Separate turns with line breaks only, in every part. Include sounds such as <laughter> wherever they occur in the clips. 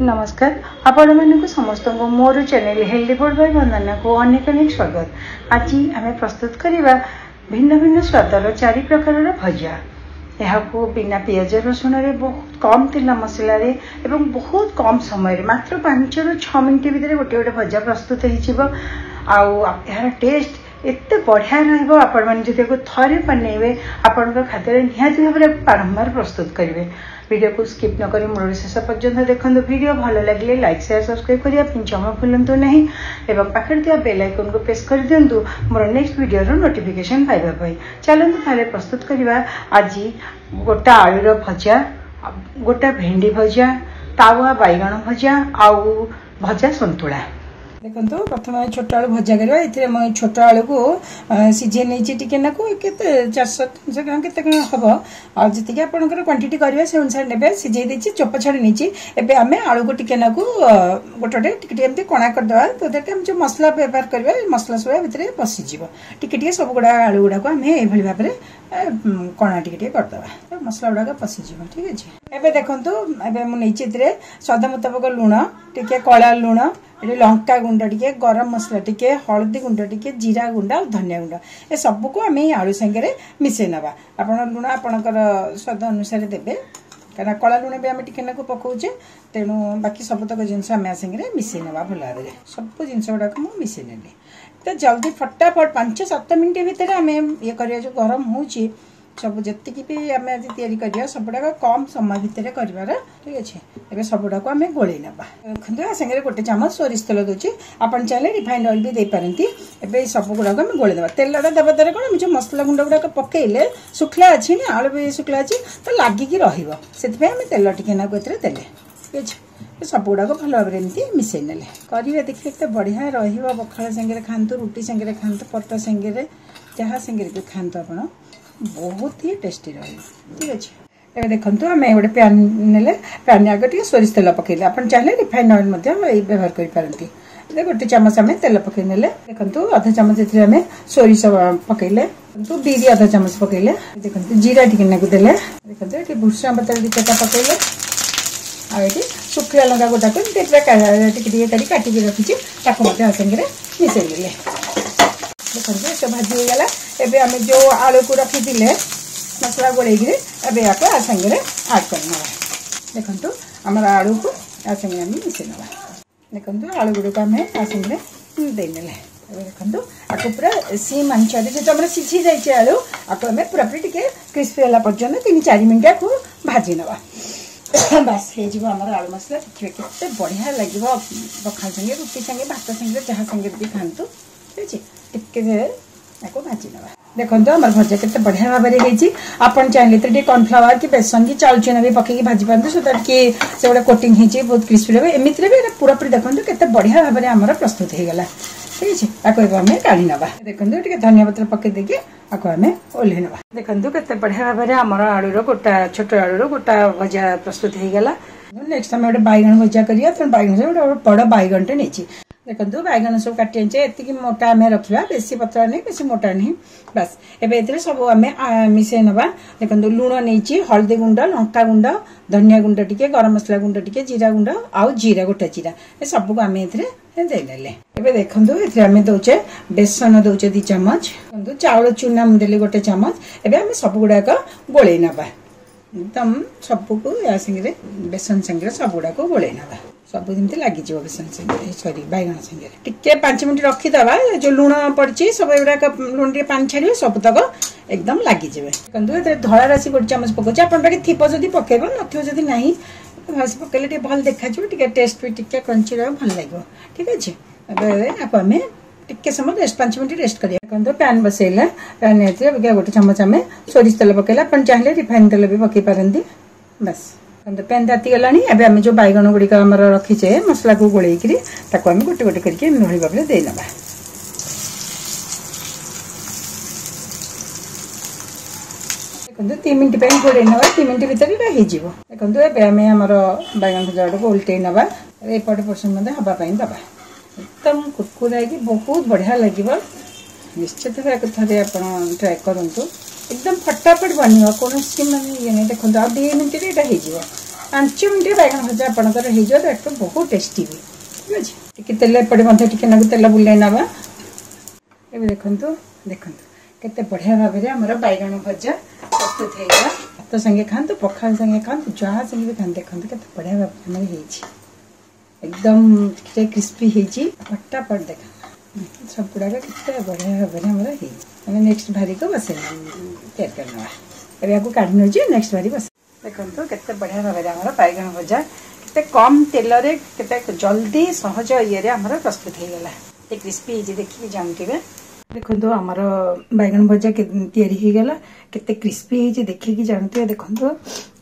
नमस्कार आपण मानक समस्त मोर चेल हेल्दी फुड बै वंदना को अनेक अनेक स्वागत आज आम प्रस्तुत करवा भिन्न भिन्न स्वादर चारि प्रकार भजा यह बिना पिज रसुण में बहुत कम तेल मसलार एवं बहुत कम समय मात्र पांच रु छ मिनट भितर गोटे गोटे भजा प्रस्तुत हो टेस्ट ଏତେ ବଢ଼ିଆ ରହିବ ଆପଣମାନେ ଯଦି ଏହାକୁ ଥରେ ବନେଇବେ ଆପଣଙ୍କ ଖାଦ୍ୟରେ ନିହାତି ଭାବରେ ବାରମ୍ବାର ପ୍ରସ୍ତୁତ କରିବେ ଭିଡ଼ିଓକୁ ସ୍କିପ୍ ନକରି ମୂଳରୁ ଶେଷ ପର୍ଯ୍ୟନ୍ତ ଦେଖନ୍ତୁ ଭିଡ଼ିଓ ଭଲ ଲାଗିଲେ ଲାଇକ୍ ସେୟାର ସବସ୍କ୍ରାଇବ୍ କରିବା ପାଇଁ ଜମା ଭୁଲନ୍ତୁ ନାହିଁ ଏବଂ ପାଖରେ ଥିବା ବେଲ୍ ଆଇକନ୍କୁ ପ୍ରେସ୍ କରିଦିଅନ୍ତୁ ମୋର ନେକ୍ସଟ ଭିଡ଼ିଓର ନୋଟିଫିକେସନ୍ ପାଇବା ପାଇଁ ଚାଲନ୍ତୁ ତାହେଲେ ପ୍ରସ୍ତୁତ କରିବା ଆଜି ଗୋଟା ଆଳୁର ଭଜା ଗୋଟା ଭେଣ୍ଡି ଭଜା ତାୱା ବାଇଗଣ ଭଜା ଆଉ ଭଜା ସନ୍ତୁଳା देखो प्रथम छोट आलु भजा करवा ये मुझे छोट आलु को सीझे नहीं चार सौ तीन सौ ग्राम के हम आज जीत आप क्वांटीट करवा ने सीझे चोप छाड़ी आम आलु को टिके ना गोटे टेमती कणा करदे तो देखिए जो मसला व्यवहार करवा मसला सोया भितर पशिज टे सब गुड़ा आलुगुड़ा आम ये भाव में कणा टेद ମସଲା ଗୁଡ଼ାକ ପଶିଯିବ ଠିକ୍ ଅଛି ଏବେ ଦେଖନ୍ତୁ ଏବେ ମୁଁ ନେଇଛି ଏଥିରେ ସ୍ୱାଦ ମୁତାବକ ଲୁଣ ଟିକେ କଳା ଲୁଣ ଏଠି ଲଙ୍କା ଗୁଣ୍ଡ ଟିକେ ଗରମ ମସଲା ଟିକେ ହଳଦୀ ଗୁଣ୍ଡ ଟିକେ ଜିରା ଗୁଣ୍ଡ ଆଉ ଧନିଆ ଗୁଣ୍ଡ ଏ ସବୁକୁ ଆମେ ଏଇ ଆଳୁ ସାଙ୍ଗରେ ମିଶାଇ ନେବା ଆପଣ ଲୁଣ ଆପଣଙ୍କର ସ୍ୱାଦ ଅନୁସାରେ ଦେବେ କାରଣ କଳା ଲୁଣ ବି ଆମେ ଟିକେ ନାକୁ ପକାଉଛେ ତେଣୁ ବାକି ସବୁତକ ଜିନିଷ ଆମେ ଆ ସାଙ୍ଗରେ ମିଶାଇ ନେବା ଭଲ ଭାବରେ ସବୁ ଜିନିଷ ଗୁଡ଼ାକ ମୁଁ ମିଶାଇ ନେଲି ତ ଜଲ୍ଦି ଫଟାଫଟ ପାଞ୍ଚ ସାତ ମିନିଟ୍ ଭିତରେ ଆମେ ଇଏ କରିବା ଯେଉଁ ଗରମ ହେଉଛି ସବୁ ଯେତିକି ବି ଆମେ ଆଜି ତିଆରି କରିବା ସବୁଗୁଡ଼ାକ କମ୍ ସମୟ ଭିତରେ କରିବାର ଠିକ୍ ଅଛି ଏବେ ସବୁଗୁଡ଼ାକୁ ଆମେ ଗୋଳେଇ ନେବା ଦେଖନ୍ତୁ ଆ ସାଙ୍ଗରେ ଗୋଟେ ଚାମଚ ସୋରିଷ ତେଲ ଦେଉଛି ଆପଣ ଚାହିଁଲେ ରିଫାଇନ୍ ଅଏଲ୍ ବି ଦେଇପାରନ୍ତି ଏବେ ସବୁଗୁଡ଼ାକୁ ଆମେ ଗୋଳେଇ ଦେବା ତେଲଟା ଦେବା ଦ୍ୱାରା କ'ଣ ଆମେ ଯେଉଁ ମସଲା ଗୁଣ୍ଡ ଗୁଡ଼ାକ ପକେଇଲେ ଶୁଖିଲା ଅଛି ନା ଆଳୁ ବି ଶୁଖିଲା ଅଛି ତ ଲାଗିକି ରହିବ ସେଥିପାଇଁ ଆମେ ତେଲ ଟିକେ ନାକୁ ଏଥିରେ ଦେଲେ ଠିକ୍ ଅଛି ସବୁଗୁଡ଼ାକ ଭଲ ଭାବରେ ଏମିତି ମିଶାଇ ନେଲେ କରିବେ ଦେଖିଲେ କେତେ ବଢ଼ିଆ ରହିବ ପଖାଳ ସାଙ୍ଗରେ ଖାଆନ୍ତୁ ରୁଟି ସାଙ୍ଗରେ ଖାଆନ୍ତୁ ପରଟା ସାଙ୍ଗରେ ଯାହା ସାଙ୍ଗରେ ବି ଖାଆନ୍ତୁ ଆପଣ बहुत ही टेस्टी रही ठीक है एवं देखो आम गोटे पैन ना पैन आगे सोरीज तेल पकईले आप चाहिए रिफाइन अएल व्यवहार करें गोटे चामच आम तेल पकईने देखो अध चामच ए सोरीष पकईले बीरी अध चमच पकईले देखते जीरा टिकेना को देखते ये भूसा पतल दीटा पकईले आठ शुखला लंका गोटा को दीटा रखी ताकि संगे देखते से भाजी हो गला एबे हमें जो आलू को रखी दिले मसला गोल गिरे एबे आको आ संगरे कर नवा देखंतु हमरा आलू को आ संगरे हम मिसे नवा देखंतु आलू गुडो का हमें पूरा सी अनचारी जे हमरा सिछी जाय छे पूरा पूरी टी क्रिस्पी वाला पर्यंत 3 4 मिनट आपको भाजी नवा बस हो आलू मसला देखिए कितने बढ़िया लगे बखाल संगे रुटी संगे भात संगे जहाँ संगे भी खातु ठीक है देखो आम भजा के बढ़िया भाव में होती आपड़ चाहिए तो कर्नफ्लावर कि बेसन कि चाउल चुना भी पकई भाजी पारे सो दैट कि कोटिंग बहुत क्रिस्पी रहा एमती रही है पूरा पूरी देखो के बढ़िया भाव में आम प्रस्तुत हो गला ठीक है आपको काढ़ी ना देखो टे धनिया पत्र पकई देखिए आपको आम ओह्ल ना देखो के बढ़िया भाव में आम आलु रोटा छोट आलु रोटा भजा प्रस्तुत हो गला नेक्स्ट आम गोटे बैगन भजा करा तेनाली बैगन से गोटे बड़ बैगन टे नहीं बैगण सब काटि आन्छे यतिकि मोटा र बेसी पतरा नै बेसी मोटा नै बास एमसै नुण नै हलदी लंका लङ्काु धनिया गुड टिक गरम मसलाड जिरा आउँ जिरा गोटा जिरा सबको एम दो बेसन दोचे दुई चाम चाउ चुना गएर सबगुडा गोलै न ତମ ସବୁକୁ ଏହା ସାଙ୍ଗରେ ବେସନ ସାଙ୍ଗରେ ସବୁଗୁଡ଼ାକୁ ଗୋଳେଇ ନେବା ସବୁ ଯେମିତି ଲାଗିଯିବ ବେସନ ସାଙ୍ଗରେ ସରି ବାଇଗଣ ସାଙ୍ଗରେ ଟିକେ ପାଞ୍ଚ ମିନିଟ୍ ରଖିଦେବା ଯେଉଁ ଲୁଣ ପଡ଼ିଛି ସବୁ ଏଗୁଡ଼ାକ ଲୁଣ ଟିକେ ପାଣି ଛାଡ଼ିବେ ସବୁତକ ଏକଦମ ଲାଗିଯିବେ କିନ୍ତୁ ଏଥିରେ ଧଳା ରାଶି ଗୋଟେ ଚାମଚ ପକାଉଛି ଆପଣ ପାଖରେ ଥିବ ଯଦି ପକାଇବ ନଥିବ ଯଦି ନାହିଁ ରାଶି ପକାଇଲେ ଟିକେ ଭଲ ଦେଖାଯିବ ଟିକେ ଟେଷ୍ଟ ବି ଟିକେ କ୍ରଞ୍ଚି ରହିବ ଭଲ ଲାଗିବ ଠିକ୍ ଅଛି ଏବେ ଆକୁ ଆମେ टे समय पाँच मिनट रेस्ट करेंगे पैन बसइले पैन ये गोटे चमच आम सोरीज तेल पकड़ा चाहिए रिफाइन तेल भी पकई पारती बस पैन तातीगला जो बैगण आम रखीचे मसला को गोल गोटे गोटे कर देखो तीन भितर देखो बैगन भजा गोटे उल्टई नापट पोर्सन मैं हाँपाई दबा एकदम कुरकुराइक बहुत बढ़िया लगे निश्चित थे आप ट्राए करूँ एकदम फटाफट बनवा कौन मैंने ये नहीं देखो आ दु मिनट पांच मिनट बैगन भजा आपंकर बहुत टेस्टी भी ठीक है तेल एपटे टी तेल बुले नवा ये देखु देखु के बढ़िया भाव में आमर बैगण भजा प्रस्तुत होगा भात तो संगे खातु पखाल संगे खातु जहाँ संगे भी खाते देखते बढ़िया भाव में एकदम क्रिस्पी होईल फटाफट ଦେଖା ସବୁଗୁଡ଼ାକ କେତେ ବଢ଼ିଆ ଭାବରେ ଆମର ହେଇଛି ଆମେ ନେକ୍ସଟ ଭାରିକୁ ବସେଇ ତିଆରି କରିନେବା ଏବେ ଆକୁ କାଢ଼ି ନେଉଛି ନେକ୍ସଟ ଭାରି ବସେଇ ଦେଖନ୍ତୁ କେତେ ବଢ଼ିଆ ଭାବରେ ଆମର ବାଇଗଣ ଭଜା କେତେ କମ୍ ତେଲରେ କେତେ ଜଲ୍ଦି ସହଜ ଇଏରେ ଆମର ପ୍ରସ୍ତୁତ ହେଇଗଲା ଏତେ କ୍ରିସ୍ପି ହେଇଛି ଦେଖିକି ଜାଣୁଥିବେ ଦେଖନ୍ତୁ ଆମର ବାଇଗଣ ଭଜା ତିଆରି ହେଇଗଲା କେତେ କ୍ରିସ୍ପି ହେଇଛି ଦେଖିକି ଜାଣୁଥିବେ ଦେଖନ୍ତୁ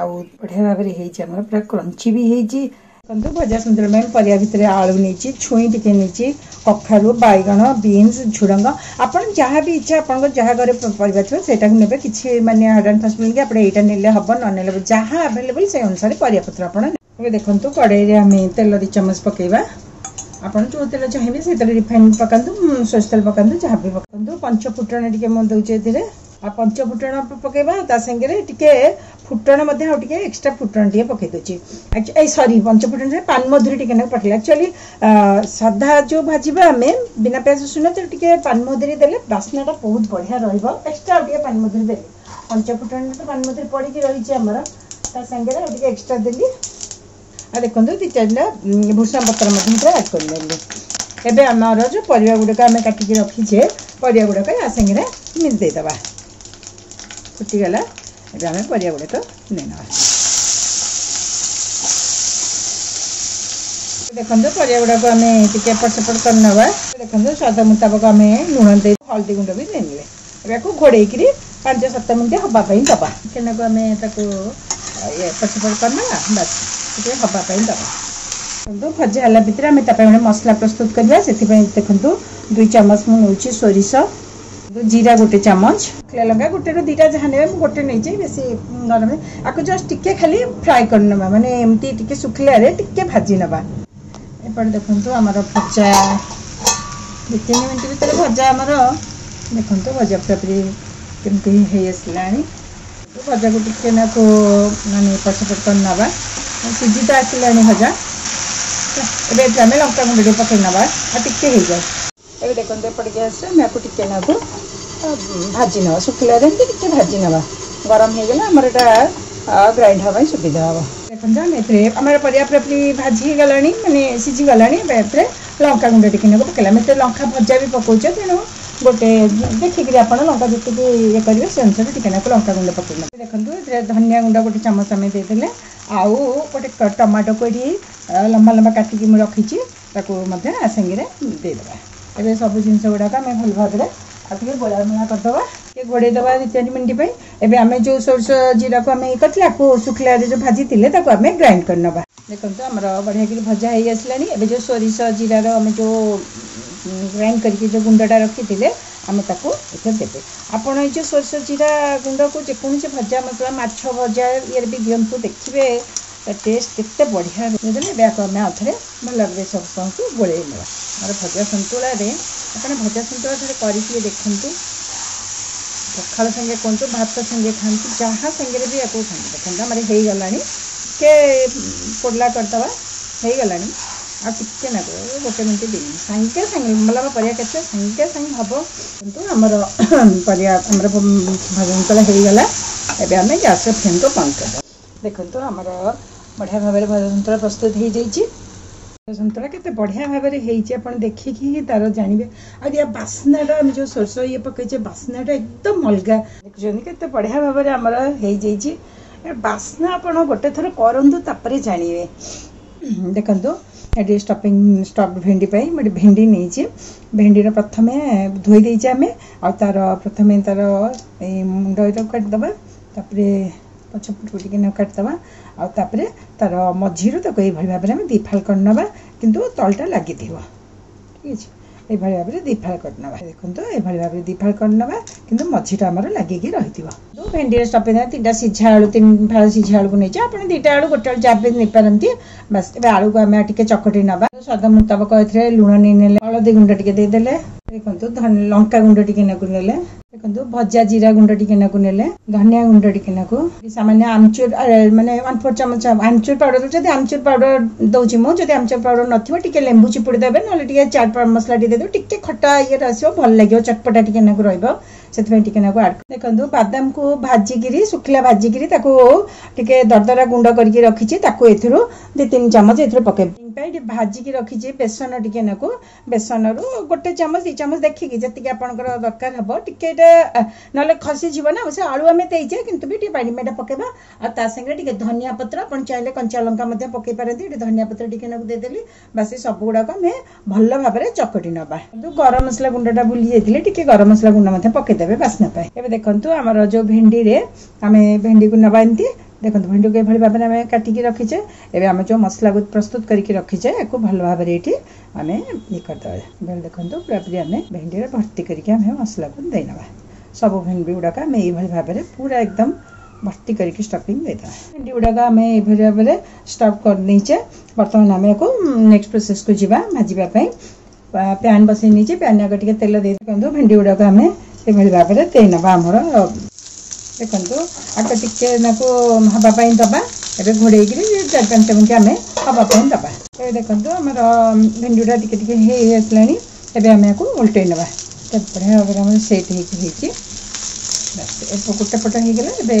ଆଉ ବଢ଼ିଆ ଭାବରେ ହେଇଛି ଆମର ପୁରା କ୍ରଞ୍ଚି ବି ହେଇଛି ଦେଖନ୍ତୁ ଭଜା ସୁନ୍ଦର ପାଇଁ ପରିବା ଭିତରେ ଆଳୁ ନେଇଛି ଛୁଇଁ ଟିକେ ନେଇଛି କଖାରୁ ବାଇଗଣ ବିନ୍ସ ଝୁଡ଼ଙ୍ଗ ଆପଣ ଯାହା ବି ଇଚ୍ଛା ଆପଣଙ୍କ ଯାହା ଘରେ ପରିବା ଥିବ ସେଇଟାକୁ ନେବେ କିଛି ମାନେ ହାର୍ଡ଼ ଆଣ୍ଡ ଫାଷ୍ଟ ମିଳିକି ଆପଣ ଏଇଟା ନେଲେ ହେବ ନ ନେଲେ ଯାହା ଆଭେଲେବଲ୍ ସେଇ ଅନୁସାରେ ପରିବା ପତ୍ର ଆପଣ ଏବେ ଦେଖନ୍ତୁ କଡ଼େଇରେ ଆମେ ତେଲ ଦୁଇ ଚାମଚ ପକାଇବା ଆପଣ ଯେଉଁ ତେଲ ଚାହିଁବେ ସେଇ ତେଲ ରିଫାଇନ୍ ପକାନ୍ତୁ ସୋରିଷ ତେଲ ପକାନ୍ତୁ ଯାହା ବି ପକାନ୍ତୁ ପଞ୍ଚ ଫୁଟଣ ଟିକେ ମୁଁ ଦେଉଛି ଏଥିରେ ଆଉ ପଞ୍ଚ ଫୁଟଣ ପକେଇବା ତା ସାଙ୍ଗରେ ଟିକେ ଫୁଟଣ ମଧ୍ୟ ଆଉ ଟିକେ ଏକ୍ସଟ୍ରା ଫୁଟଣ ଟିକେ ପକେଇ ଦେଉଛି ଏଇ ସରି ପଞ୍ଚ ଫୁଟଣରେ ପାନମଧୁରୀ ଟିକେ ନାକୁ ପଠାଇଲା ଆକ୍ଚୁଆଲି ସାଧା ଯେଉଁ ଭାଜିବା ଆମେ ବିନା ପିଆଜ ରସୁଣ ତ ଟିକେ ପାନମଧୁରୀ ଦେଲେ ବାସ୍ନାଟା ବହୁତ ବଢ଼ିଆ ରହିବ ଏକ୍ସଟ୍ରା ଆଉ ଟିକେ ପାନମଧୁରୀ ଦେଲି ପଞ୍ଚ ଫୁଟଣରେ ତ ପାନମଧୁରୀ ପଡ଼ିକି ରହିଛି ଆମର ତା ସାଙ୍ଗରେ ଆଉ ଟିକେ ଏକ୍ସଟ୍ରା ଦେଲି ଆଉ ଦେଖନ୍ତୁ ଦୁଇ ଚାରିଟା ଭୃଷଣ ପତ୍ର ମଧ୍ୟ ପୁରା ଆଡ଼୍ କରିଦେଲି ଏବେ ଆମର ଯେଉଁ ପରିବା ଗୁଡ଼ିକ ଆମେ କାଟିକି ରଖିଛେ ପରିବା ଗୁଡ଼ାକ ୟା ସାଙ୍ଗରେ ଦେଇଦେବା कुटिगला परिया गुड़क नहीं ना देखो परिया आम टे सेपट कर ना देखो स्वाद मुताबक आम लुण दे हलदी गुंड भी नहीं घोड़े पांच सत मिनट हाँपी दबा चेन को आम सेपट कर ना बस हाँपी दबा देखो भजा हालां भाई गोटे मसला प्रस्तुत करवा देखो दुई चामच मुझे सोरस ଜିରା ଗୋଟେ ଚାମଚ ଶୁଖିଲା ଲଙ୍କା ଗୋଟେରୁ ଦୁଇଟା ଯାହା ନେବେ ମୁଁ ଗୋଟେ ନେଇଛି ବେଶୀ ନରମ ଆକୁ ଜଷ୍ଟ ଟିକେ ଖାଲି ଫ୍ରାଏ କରିନେବା ମାନେ ଏମିତି ଟିକେ ଶୁଖିଲାରେ ଟିକେ ଭାଜି ନେବା ଏପଟେ ଦେଖନ୍ତୁ ଆମର ଭଜା ଦୁଇ ତିନି ମିନିଟ୍ ଭିତରେ ଭଜା ଆମର ଦେଖନ୍ତୁ ଭଜା ପୁରାପୁରି କେମିତି ହେଇ ଆସିଲାଣି ଭଜାକୁ ଟିକେ ନାକୁ ମାନେ ପଛପଟ କରି ନେବା ସିଝି ତ ଆସିଲାଣି ଭଜା ଏବେ ଆମେ ଲଙ୍କା ଗୁଣ୍ଡ ଟିକେ ପକେଇ ନେବା ଆଉ ଟିକେ ହେଇଯାଉ पड़ गया से मैं टे भाजी ना शुक्ल टे भाजी ना गरम हो गला आम ग्राइंड हाँ सुविधा हाँ देखते आम पर्यापरि भाजी गला मैंने सीझीगला लंका गुंड टिके नाक पकड़ा मैं तो लंका भजा भी पकाच तेणु गोटे देखिक आप लंका जितनी ये करेंगे से अनुसार टिके नाक लंका गुंड पकड़ा देखते धनिया गुंड गोटे चमच आम दे आउ गोटे टमाटो को लंबा लंबा काटिकी रखी संगे देदेगा ଏବେ ସବୁ ଜିନିଷ ଗୁଡ଼ାକ ଆମେ ଭଲ ଭାବରେ ଆଉ ଟିକେ ଗୋଳା ମୂଳା କରିଦେବା ଟିକେ ଘୋଡ଼େଇ ଦେବା ଦୁଇ ଚାରି ମିନିଟ୍ ପାଇଁ ଏବେ ଆମେ ଯେଉଁ ସୋରିଷ ଜିରାକୁ ଆମେ ଇଏ କରିଥିଲେ ଆକୁ ଶୁଖିଲାରେ ଯେଉଁ ଭାଜିଥିଲେ ତାକୁ ଆମେ ଗ୍ରାଇଣ୍ଡ କରିନେବା ଦେଖନ୍ତୁ ଆମର ବଢ଼ିଆକିରି ଭଜା ହେଇ ଆସିଲାଣି ଏବେ ଯେଉଁ ସୋରିଷ ଜିରାର ଆମେ ଯେଉଁ ଗ୍ରାଇଣ୍ଡ କରିକି ଯେଉଁ ଗୁଣ୍ଡଟା ରଖିଥିଲେ ଆମେ ତାକୁ ଏଥିରେ ଦେବେ ଆପଣ ଏଇ ଯେଉଁ ସୋରିଷ ଜିରା ଗୁଣ୍ଡକୁ ଯେକୌଣସି ଭଜା ମସଲା ମାଛ ଭଜା ଇଏରେ ବି ଦିଅନ୍ତୁ ଦେଖିବେ तो टेस्ट के बढ़िया देखिए बैक तो। आम आउ थे भल लगे को गोल मोर भजा सतुलाे आपने भजा सतुला थे कर देखते पखा संगे कहत भात सागे खाते तो, जहाँ संगे भी आपको खाते देखते आम हो <clears throat> गला पोडला करदे हो गला आगे ना गोटे मिनट दिन सांगे सांगे मल्ला पर सांगे सांगे हम कितु आमर पर भजा सतुला गैस फ्लेम को बंद कर देखो आमर बढ़िया भाव में संतरा प्रस्तुत हो जाए संतरा के बढ़िया भाव में देखिक ही तार जानवे आसनाटा जो सोरस ये पकईे बास्नाटा एकदम अलग देखुं के बढ़िया भाव में आमर हो बास्ना आप गोटे थर कर जानवे देखो ये स्टपिंग स्टप भेपाई गोटे भेडी नहींचे भेडीर प्रथम धोईदे आम आर प्रथम तार मुंडा काटदे पचपट को टेना काटदे ଆଉ ତାପରେ ତାର ମଝିରୁ ତାକୁ ଏଇଭଳି ଭାବରେ ଆମେ ଦିଫାଲ କରିନେବା କିନ୍ତୁ ତଳଟା ଲାଗିଥିବ ଠିକ ଅଛି ଏଇଭଳି ଭାବରେ ଦିଫାଳ କରିନେବା ଦେଖନ୍ତୁ ଏଇଭଳି ଭାବରେ ଦିଫାଳ କରିନେବା କିନ୍ତୁ ମଝିଟା ଆମର ଲାଗିକି ରହିଥିବ ଯେଉଁ ଭେଣ୍ଡିରେ ଷ୍ଟପେଇ ଦେବା ତିନିଟା ସିଝା ଆଳୁ ତିନି ଫାଳ ସିଝା ଆଳୁକୁ ନେଇଛୁ ଆପଣ ଦୁଇଟା ଆଳୁ ଗୋଟେ ଆଳୁ ଚାପି ନେଇପାରନ୍ତି ବାସ୍ ଏବେ ଆଳୁକୁ ଆମେ ଟିକେ ଚକଟି ନେବା ସ୍ୱାଦ ମୁତାବକ ଏଥିରେ ଲୁଣ ନେଇନେଲେ ହଳଦୀ ଗୁଣ୍ଡ ଟିକେ ଦେଇଦେଲେ ଦେଖନ୍ତୁ ଲଙ୍କା ଗୁଣ୍ଡ ଟିକେ ନାକୁ ନେଲେ ଦେଖନ୍ତୁ ଭଜା ଜିରା ଗୁଣ୍ଡ ଟିକେ ନାକୁ ନେଲେ ଧନିଆ ଗୁଣ୍ଡ ଟିକେ ନାକୁ ସାମାନ୍ୟ ଆମଚୁର ମାନେ ୱାନ୍ ଫୋର୍ ଚାମଚ ଆମଚୁର ପାଉଡର ଦେଉଛନ୍ତି ଆମଚୁର ପାଉଡର ଦେଉଛି ମୁଁ ଯଦି ଆମଚୁର ପାଉଡର ନଥିବ ଟିକେ ଲେମ୍ବୁ ଚିପୁଡ଼ି ଦେବେ ନହେଲେ ଟିକେ ଚାଟ୍ ମସଲା ଟିକେ ଦେଇଦେବେ ଟିକେ ଖଟା ଇଏରେ ଆସିବ ଭଲ ଲାଗିବ ଚଟପଟା ଟିକେ ନାକୁ ରହିବ से टिकेना देखो बादाम को भाजिकी शुखला भाजिकी टे दरदरा गुंड कर रखी एथर दी तीन चमच ए पक भाजिकी रखी बेसन टिकेना को बेसन रु गोटे चमच दि चमच देखिकी जी आप दरकार हे टे ना खसी जीवना से आलु आम देचे कि पकेबा और धनिया पत्र आप चाहिए कंचा लंका पकई पारती धनिया पत्र टिकेना को देदेली बास सब गुड़ाक आम भल भाव चकटी ना गरम मसला गुंडा बुले जाइए गरम मसला गुंड पकईदे देवे बास्ना पाए एबे देखंतु हमर जो भिंडी रे हमें भेडी को नबांति देखंतु भिंडी के भली भाबे हमें काटी के रखी छे एबे जो मसला गुत प्रस्तुत करके रखी या भल भाव रेठी हमें ई कर देखो पूरा पूरी आम हमें भिंडी भर्ती करके मसला मसाला गुत सब भेडी गुड़ाक का मैं ई भली पूरा एकदम भर्ती करके स्टफिंग दे दा भिंडी उडा का हमें ई भली स्टफ कर नहींचे बर्तमान आम हमें एको नेक्स्ट प्रोसेस को जी भाजवाप पई प्यान बसे नीचे प्यान टे तेल दे देखो गुड़ाक आम ଏମିତି ଭାବରେ ତେଇ ନେବା ଆମର ଦେଖନ୍ତୁ ଆଗ ଟିକେ ନାକୁ ହେବା ପାଇଁ ଦେବା ଏବେ ଘୋଡ଼େଇକିରି ଚାରି ପାଞ୍ଚ ମିନିଟ୍ ଆମେ ହେବା ପାଇଁ ଦେବା ଏବେ ଦେଖନ୍ତୁ ଆମର ଭେଣ୍ଡିଟା ଟିକେ ଟିକେ ହେଇ ଆସିଲାଣି ଏବେ ଆମେ ୟାକୁ ଓଲଟେଇ ନେବା ତାପରେ ଭାବରେ ଆମର ସେଇଠି ହେଇକି ହେଇଛି ବାସ୍ ଗୋଟେ ପଟ ହେଇଗଲା ଏବେ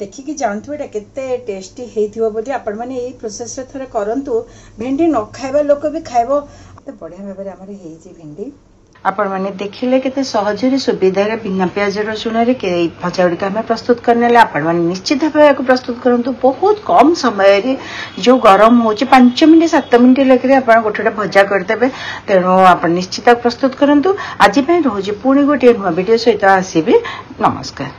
देखिकी जानते टेस्टी होती है बोली आपने प्रोसेस थोड़े करूँ भेडी न खाइबा लोक भी खाइब तो बढ़िया भाव में भेडी आपने देखिले केजरे सुविधा बिना पिज रसुण भजा गुड़ी आम प्रस्तुत करने निश्चित भाव या प्रस्तुत करूँ बहुत कम समय रे जो गरम हो पांच मिनट सत मिनट लगे आप गोटे भजा करदे तेणु आप निश्चित प्रस्तुत करूँ आज रोज पुणी गोटे नुआ भिड सहित आसबि नमस्कार